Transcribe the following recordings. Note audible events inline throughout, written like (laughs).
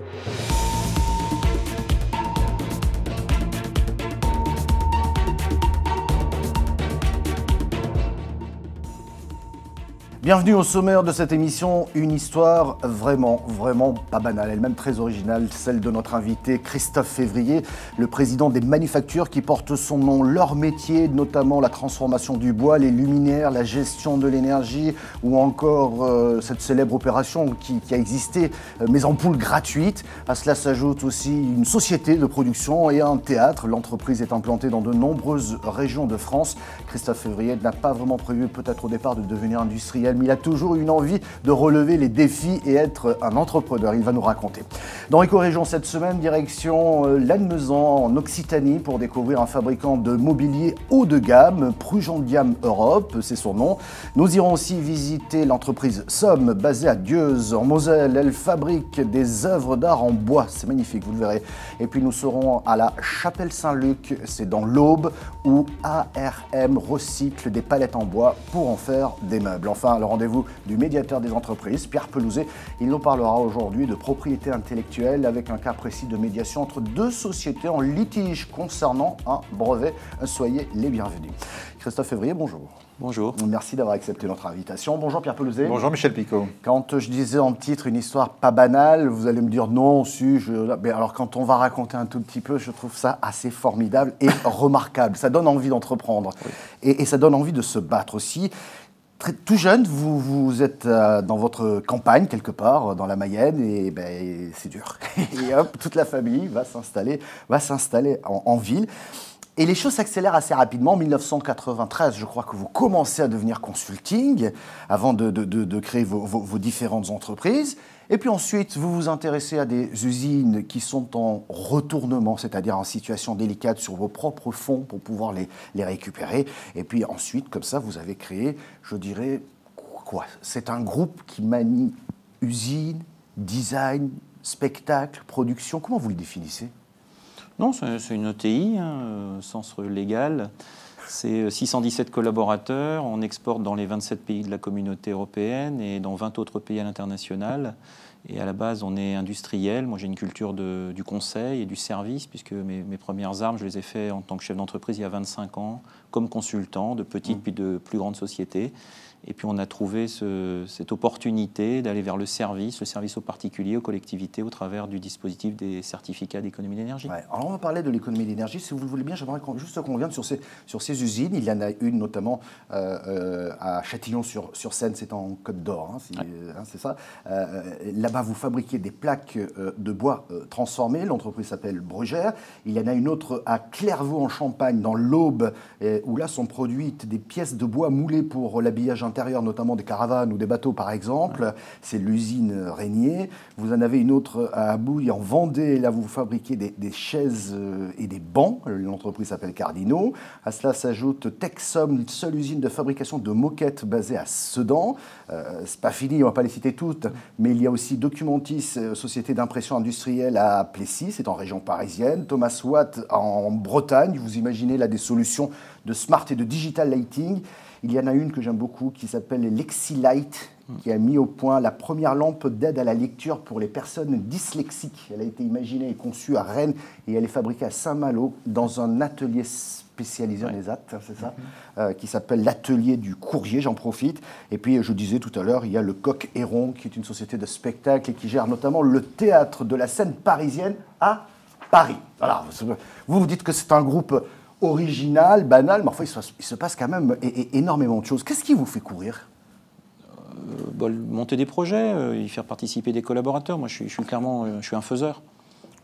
you Bienvenue au sommaire de cette émission, une histoire vraiment, vraiment pas banale, elle-même très originale, celle de notre invité Christophe Février, le président des manufactures qui portent son nom, leur métier, notamment la transformation du bois, les luminaires, la gestion de l'énergie ou encore euh, cette célèbre opération qui, a existé, euh, mes ampoules gratuites. À cela s'ajoute aussi une société de production et un théâtre. L'entreprise est implantée dans de nombreuses régions de France. Christophe Février n'a pas vraiment prévu peut-être au départ de devenir industriel il a toujours une envie de relever les défis et être un entrepreneur. Il va nous raconter. Dans Éco-Région cette semaine, direction euh, Lannemezan en Occitanie pour découvrir un fabricant de mobilier haut de gamme, Prugendiam Europe, c'est son nom. Nous irons aussi visiter l'entreprise Somme basée à Dieuze en Moselle. Elle fabrique des œuvres d'art en bois, c'est magnifique, vous le verrez. Et puis nous serons à la Chapelle Saint-Luc, c'est dans l'Aube, où ARM recycle des palettes en bois pour en faire des meubles. Enfin, le rendez-vous du médiateur des entreprises, Pierre Pelouzet. Il nous parlera aujourd'hui de propriété intellectuelle avec un cas précis de médiation entre deux sociétés en litige concernant un brevet. Soyez les bienvenus. Christophe Février, bonjour. Bonjour. Merci d'avoir accepté notre invitation. Bonjour Pierre Pelouzet. Bonjour Michel Picot. Quand je disais en titre une histoire pas banale, vous allez me dire non, si, je... Mais alors quand on va raconter un tout petit peu, je trouve ça assez formidable et (laughs) remarquable. Ça donne envie d'entreprendre. Et, et ça donne envie de se battre aussi tout jeune, vous, vous êtes euh, dans votre campagne quelque part, euh, dans la Mayenne, et ben, c'est dur. (laughs) et hop, toute la famille va s'installer, va s'installer en, ville. Et les choses s'accélèrent assez rapidement. En 1993, je crois que vous commencez à devenir consulting avant de, créer vos, différentes entreprises. Et puis ensuite, vous vous intéressez à des usines qui sont en retournement, c'est-à-dire en situation délicate sur vos propres fonds pour pouvoir les, les récupérer. Et puis ensuite, comme ça, vous avez créé, je dirais, quoi? C'est un groupe qui manie usine, design, spectacle, production. Comment vous le définissez? Non, c'est une ETI, hein, sens légal. C'est 617 collaborateurs. On exporte dans les 27 pays de la communauté européenne et dans 20 autres pays à l'international. Et à la base, on est industriel. Moi, j'ai une culture du conseil et du service, puisque mes, mes, premières armes, je les ai faites en tant que chef d'entreprise il y a 25 ans, comme consultant de petites mmh. puis de plus grandes sociétés. Et puis on a trouvé cette opportunité d'aller vers le service, le service aux particuliers, aux collectivités, au travers du dispositif des certificats d'économie d'énergie. Alors on va parler de l'économie d'énergie. Si vous le voulez bien, j'aimerais juste qu'on revienne sur ces, sur ces usines. Il y en a une notamment euh, euh, à Châtillon-sur-Seine, c'est en Côte d'Or, hein, hein, c'est ça. Euh, là-bas, vous fabriquez des plaques de bois transformées. L'entreprise s'appelle Brugère. Il y en a une autre à Clairvaux en Champagne, dans l'Aube, où là sont produites des pièces de bois moulées pour l'habillage notamment des caravanes ou des bateaux par exemple. C'est l'usine Régnier. Vous en avez une autre à Abouille en Vendée. Là, vous fabriquez des, chaises euh, et des bancs. L'entreprise s'appelle Cardino. À cela s'ajoute Texom, une seule usine de fabrication de moquettes basée à Sedan. Euh, c'est pas fini, on va pas les citer toutes, mais il y a aussi Documentis, euh, société d'impression industrielle à Plessis, c'est en région parisienne. Thomas Watt en Bretagne. Vous imaginez là des solutions de smart et de digital lighting. Il y en a une que j'aime beaucoup qui s'appelle Lexilight, qui a mis au point la première lampe d'aide à la lecture pour les personnes dyslexiques. Elle a été imaginée et conçue à Rennes et elle est fabriquée à Saint-Malo dans un atelier spécialisé en ESAT, hein, c'est ça, euh, qui s'appelle l'atelier du courrier, j'en profite. Et puis, je disais tout à l'heure, il y a le Coq Héron, qui est une société de spectacle et qui gère notamment le théâtre de la scène parisienne à Paris. Alors, vous vous dites que c'est un groupe original, banal, mais enfin, il se, passe quand même énormément de choses. Qu'est-ce qui vous fait courir? Euh, bah, Monter des projets, euh, y faire participer des collaborateurs. Moi, je suis, clairement euh, je suis un faiseur.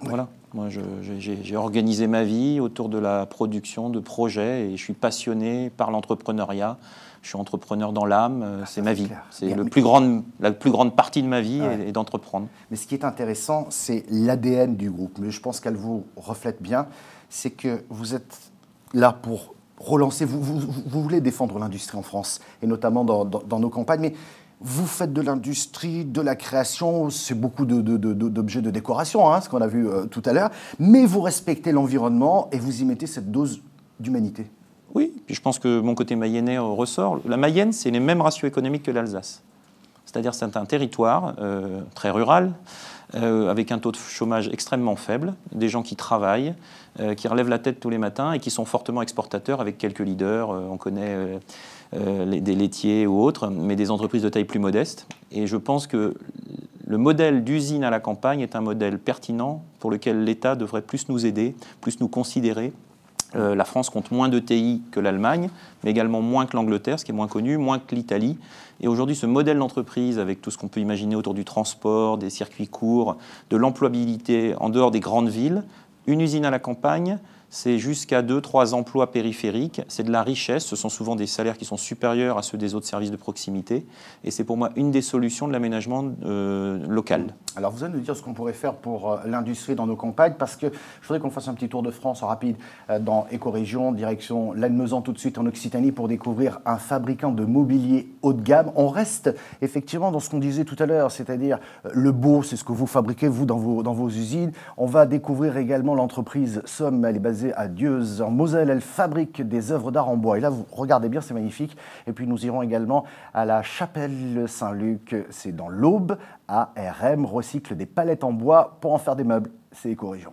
Voilà. Moi, j'ai organisé ma vie autour de la production de projets et je suis passionné par l'entrepreneuriat. Je suis entrepreneur dans l'âme, ah, c'est ma vie. C'est la plus grande partie de ma vie est, d'entreprendre. Mais ce qui est intéressant, c'est l'ADN du groupe. Mais je pense qu'elle vous reflète bien. C'est que vous êtes là pour relancer, vous, voulez défendre l'industrie en France, et notamment dans, nos campagnes, mais vous faites de l'industrie, de la création, c'est beaucoup d'objets de, de, décoration, hein, ce qu'on a vu euh, tout à l'heure, mais vous respectez l'environnement et vous y mettez cette dose d'humanité. Oui, puis je pense que mon côté mayennais ressort. La Mayenne, c'est les mêmes ratios économiques que l'Alsace. C'est-à-dire c'est un territoire très rural, avec un taux de chômage extrêmement faible, des gens qui travaillent, qui relèvent la tête tous les matins et qui sont fortement exportateurs avec quelques leaders. on connaît des laitiers ou autres, mais des entreprises de taille plus modeste. Et je pense que le modèle d'usine à la campagne est un modèle pertinent pour lequel l'État devrait plus nous aider, plus nous considérer. Euh, la France compte moins de TI que l'Allemagne, mais également moins que l'Angleterre, ce qui est moins connu, moins que l'Italie. Et aujourd'hui, ce modèle d'entreprise, avec tout ce qu'on peut imaginer autour du transport, des circuits courts, de l'employabilité en dehors des grandes villes, une usine à la campagne, c'est jusqu'à 2-3 emplois périphériques, c'est de la richesse, ce sont souvent des salaires qui sont supérieurs à ceux des autres services de proximité, et c'est pour moi une des solutions de l'aménagement euh, local. Alors vous allez nous dire ce qu'on pourrait faire pour euh, l'industrie dans nos campagnes, parce que je voudrais qu'on fasse un petit tour de France rapide euh, dans Écorégion, direction Lannemezan tout de suite en Occitanie, pour découvrir un fabricant de mobilier haut de gamme. On reste effectivement dans ce qu'on disait tout à l'heure, c'est-à-dire le beau, c'est ce que vous fabriquez vous dans vos, dans vos usines. On va découvrir également l'entreprise Somme, elle est basée à Dieuze, en Moselle. Elle fabrique des œuvres d'art en bois. Et là, vous regardez bien, c'est magnifique. Et puis nous irons également à la chapelle Saint-Luc. C'est dans l'Aube. ARM recycle des palettes en bois pour en faire des meubles. C'est éco-région.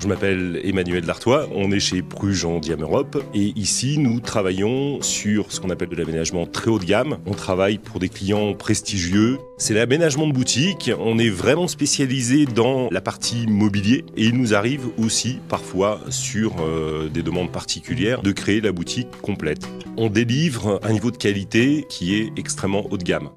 Je m'appelle Emmanuel Dartois, on est chez Pruge en Diam Europe et ici nous travaillons sur ce qu'on appelle de l'aménagement très haut de gamme. On travaille pour des clients prestigieux. C'est l'aménagement de boutique, on est vraiment spécialisé dans la partie mobilier et il nous arrive aussi parfois sur euh, des demandes particulières de créer la boutique complète. On délivre un niveau de qualité qui est extrêmement haut de gamme.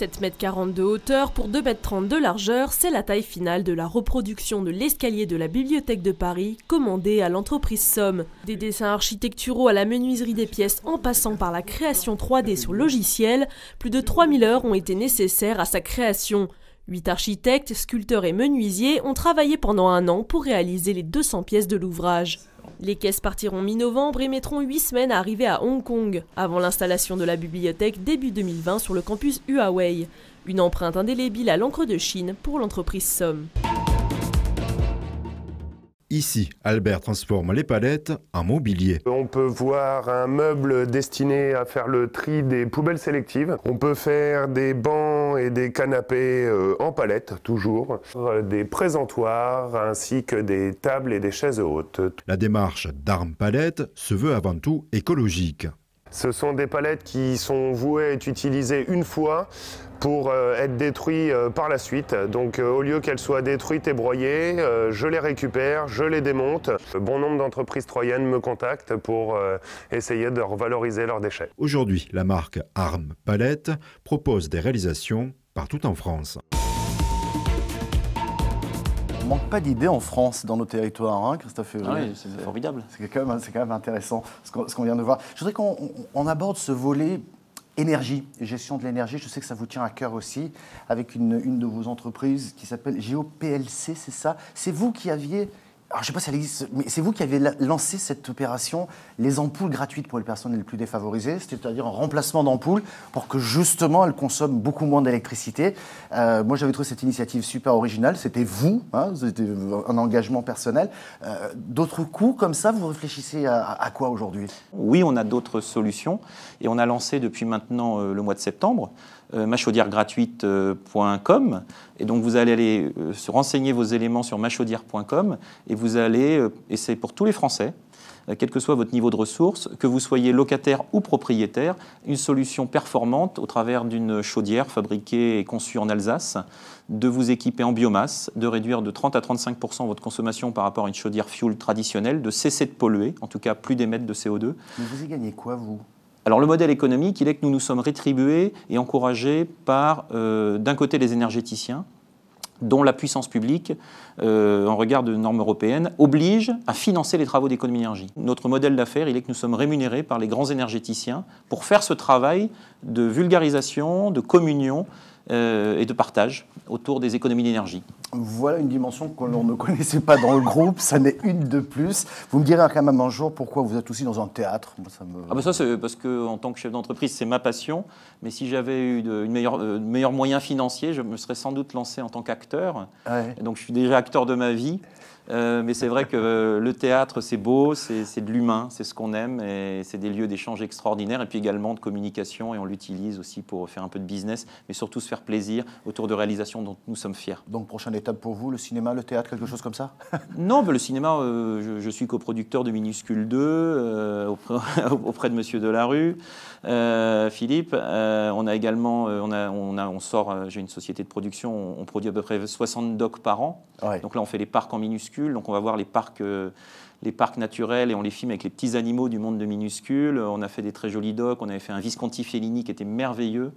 7 m 40 de hauteur pour 2 m 30 de largeur, c'est la taille finale de la reproduction de l'escalier de la Bibliothèque de Paris, commandée à l'entreprise Somme. Des dessins architecturaux à la menuiserie des pièces en passant par la création 3D sur logiciel, plus de 3000 heures ont été nécessaires à sa création. Huit architectes, sculpteurs et menuisiers ont travaillé pendant un an pour réaliser les 200 pièces de l'ouvrage. Les caisses partiront mi-novembre et mettront 8 semaines à arriver à Hong Kong, avant l'installation de la bibliothèque début 2020 sur le campus Huawei. Une empreinte indélébile à l'encre de Chine pour l'entreprise Somme. Ici, Albert transforme les palettes en mobilier. On peut voir un meuble destiné à faire le tri des poubelles sélectives. On peut faire des bancs et des canapés euh, en palettes, toujours. Euh, des présentoirs ainsi que des tables et des chaises hautes. La démarche d'Armes Palettes se veut avant tout écologique. Ce sont des palettes qui sont vouées à être utilisées une fois pour euh, être détruites euh, par la suite. Donc euh, au lieu qu'elles soient détruites et broyées, je les récupère, je les démonte. Bon nombre d'entreprises troyennes me contactent pour essayer de revaloriser leurs déchets. Aujourd'hui, la marque Arm Palette propose des réalisations partout en France manque pas d'idées en France, dans nos territoires, hein, Christophe ah Oui, c'est formidable. C'est quand, quand, même intéressant ce qu'on vient de voir. Je voudrais qu'on aborde ce volet énergie, gestion de l'énergie. Je sais que ça vous tient à cœur aussi, avec une, une de vos entreprises qui s'appelle GeoPLC, c'est ça? C'est vous qui aviez alors, je sais pas si elle existe, mais c'est vous qui avez lancé cette opération, les ampoules gratuites pour les personnes les plus défavorisées, c'est-à-dire un remplacement d'ampoules pour que justement elles consomment beaucoup moins d'électricité. Euh, moi, j'avais trouvé cette initiative super originale. C'était vous, hein, c'était un engagement personnel. Euh, d'autres coûts comme ça, vous réfléchissez à, quoi aujourd'hui? Oui, on a d'autres solutions et on a lancé depuis maintenant euh, le mois de septembre machaudièregratuite.com. Et donc, vous allez aller euh, se renseigner vos éléments sur machaudière.com et vous allez, euh, et c'est pour tous les Français, quel que soit votre niveau de ressources, que vous soyez locataire ou propriétaire, une solution performante au travers d'une chaudière fabriquée et conçue en Alsace, de vous équiper en biomasse, de réduire de 30 à 35% votre consommation par rapport à une chaudière fuel traditionnelle, de cesser de polluer, en tout cas plus d'émettre de CO2. Mais vous y gagnez quoi, vous? Alors le modèle économique, il est que nous nous sommes rétribués et encouragés par, euh, d'un côté, les énergéticiens, dont la puissance publique, euh, en regard de normes européennes, oblige à financer les travaux d'économie d'énergie. Notre modèle d'affaires, il est que nous sommes rémunérés par les grands énergéticiens pour faire ce travail de vulgarisation, de communion et de partage autour des économies d'énergie. Voilà une dimension que l'on ne connaissait pas dans le groupe, ça n'est une de plus. Vous me direz quand même un jour pourquoi vous êtes aussi dans un théâtre ça, ah ben ça c'est parce que en tant que chef d'entreprise, c'est ma passion. Mais si j'avais eu de, une meilleure, euh, meilleur moyen financier, je me serais sans doute lancé en tant qu'acteur. Donc je suis déjà acteur de ma vie. Euh, mais c'est vrai que le théâtre, c'est beau, c'est de l'humain, c'est ce qu'on aime, et c'est des lieux d'échange extraordinaires, et puis également de communication, et on l'utilise aussi pour faire un peu de business, mais surtout se faire plaisir autour de réalisations dont nous sommes fiers. Donc, prochaine étape pour vous, le cinéma, le théâtre, quelque chose comme ça? (laughs) Non, le cinéma, euh, je, suis coproducteur de Minuscule 2 euh, (laughs) auprès, de Monsieur Delarue. Philippe, on a également, on, a, on, a, on sort, j'ai une société de production, on, produit à peu près 60 docs par an. Donc là, on fait les parcs en Donc on va voir les parcs, euh, les parcs naturels et on les filme avec les petits animaux du monde de minuscules. On a fait des très jolis docs. On avait fait un Visconti Fellini qui était merveilleux.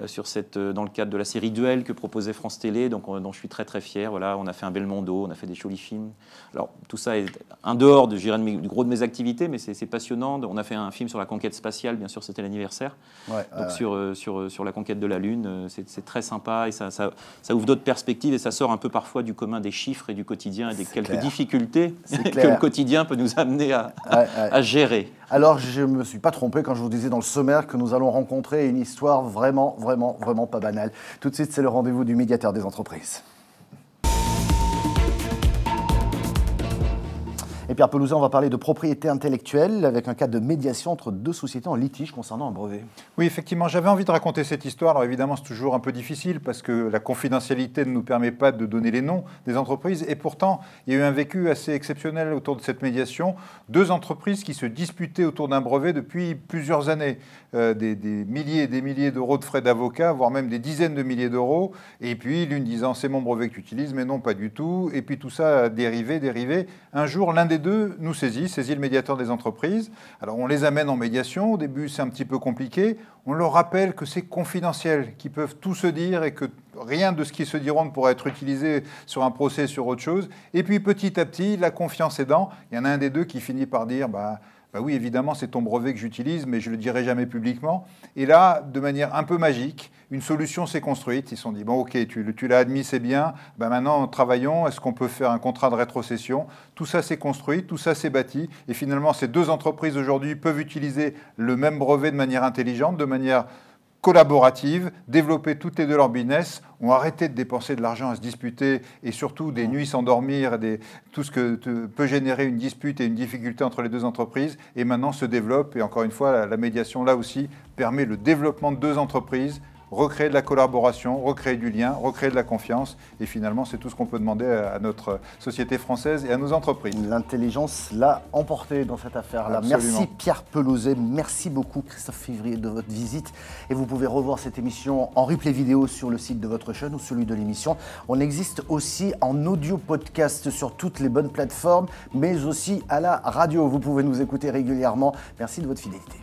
Euh, sur cette, euh, dans le cadre de la série Duel que proposait France Télé, donc, dont je suis très très fier. Voilà, on a fait un Belmondo, on a fait des jolis films. Alors tout ça est un dehors de, du gros de mes activités, mais c'est passionnant. On a fait un film sur la conquête spatiale, bien sûr, c'était l'anniversaire. donc sur, euh, sur, sur la conquête de la Lune, c'est très sympa et ça, ça, ça ouvre d'autres perspectives et ça sort un peu parfois du commun des chiffres et du quotidien et des quelques difficultés (laughs) que le quotidien peut nous amener à, à gérer. Alors je ne me suis pas trompé quand je vous disais dans le sommaire que nous allons rencontrer une histoire vraiment, vraiment, vraiment pas banale. Tout de suite, c'est le rendez-vous du médiateur des entreprises. Pierre Pelouzet, on va parler de propriété intellectuelle avec un cas de médiation entre deux sociétés en litige concernant un brevet. Oui, effectivement, j'avais envie de raconter cette histoire. Alors évidemment, c'est toujours un peu difficile parce que la confidentialité ne nous permet pas de donner les noms des entreprises. Et pourtant, il y a eu un vécu assez exceptionnel autour de cette médiation. Deux entreprises qui se disputaient autour d'un brevet depuis plusieurs années. Euh, des, milliers et des milliers d'euros de frais d'avocat, voire même des dizaines de milliers d'euros. Et puis l'une disant c'est mon brevet que tu utilises, mais non, pas du tout. Et puis tout ça a dérivé, dérivé. Un jour, l'un des deux nous saisit, saisit le médiateur des entreprises. Alors on les amène en médiation. Au début, c'est un petit peu compliqué. On leur rappelle que c'est confidentiel, qu'ils peuvent tout se dire et que rien de ce qui se diront ne pourra être utilisé sur un procès, sur autre chose. Et puis petit à petit, la confiance aidant, il y en a un des deux qui finit par dire bah, bah oui, évidemment, c'est ton brevet que j'utilise, mais je ne le dirai jamais publiquement. Et là, de manière un peu magique, une solution s'est construite. Ils se sont dit, bon, ok, tu, l'as admis, c'est bien. Ben maintenant, travaillons. Est-ce qu'on peut faire un contrat de rétrocession? Tout ça s'est construit, tout ça s'est bâti. Et finalement, ces deux entreprises aujourd'hui peuvent utiliser le même brevet de manière intelligente, de manière collaborative, développer toutes les deux leur business, ont arrêté de dépenser de l'argent à se disputer et surtout des nuits sans dormir, des, tout ce que peut générer une dispute et une difficulté entre les deux entreprises, et maintenant se développe. Et encore une fois, la médiation là aussi permet le développement de deux entreprises recréer de la collaboration, recréer du lien, recréer de la confiance. Et finalement, c'est tout ce qu'on peut demander à notre société française et à nos entreprises. L'intelligence l'a emporté dans cette affaire-là. Merci Pierre Pelouzet, merci beaucoup Christophe Février de votre visite. Et vous pouvez revoir cette émission en replay vidéo sur le site de votre chaîne ou celui de l'émission. On existe aussi en audio podcast sur toutes les bonnes plateformes, mais aussi à la radio. Vous pouvez nous écouter régulièrement. Merci de votre fidélité.